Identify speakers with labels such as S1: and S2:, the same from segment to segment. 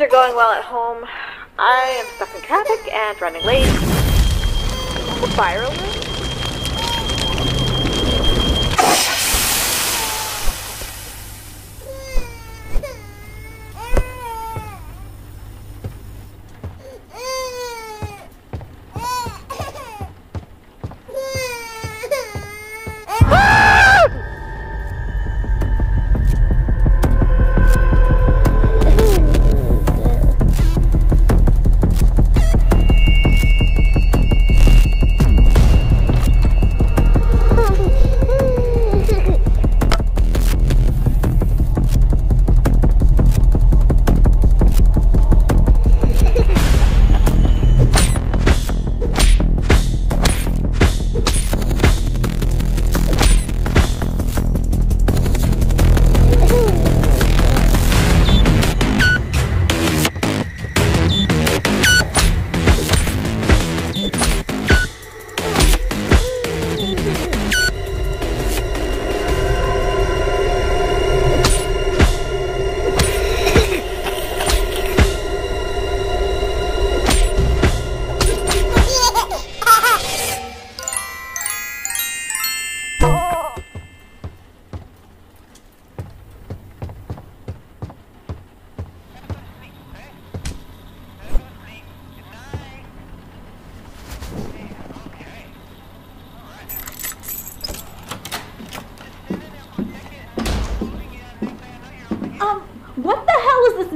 S1: things are going well at home. I am stuck in traffic and running late. The fire?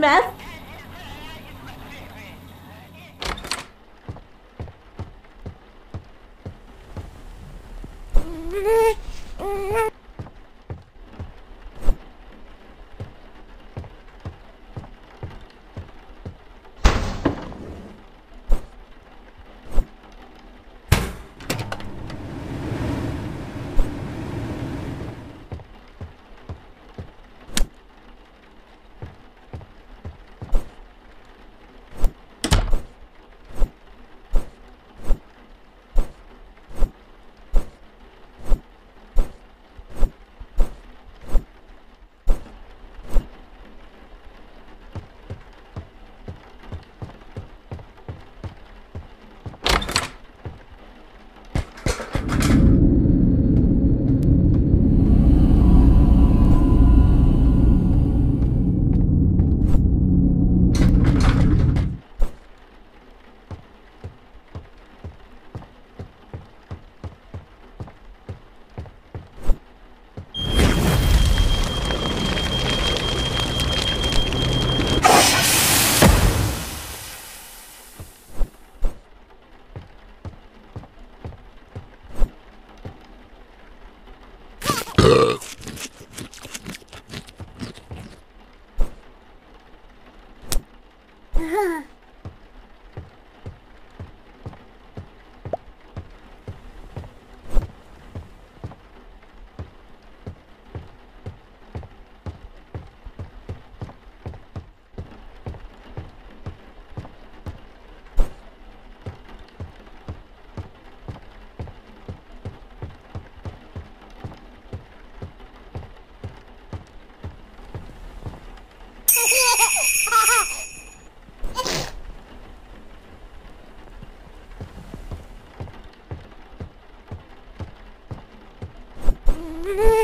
S2: Mess?
S3: Mm-hmm.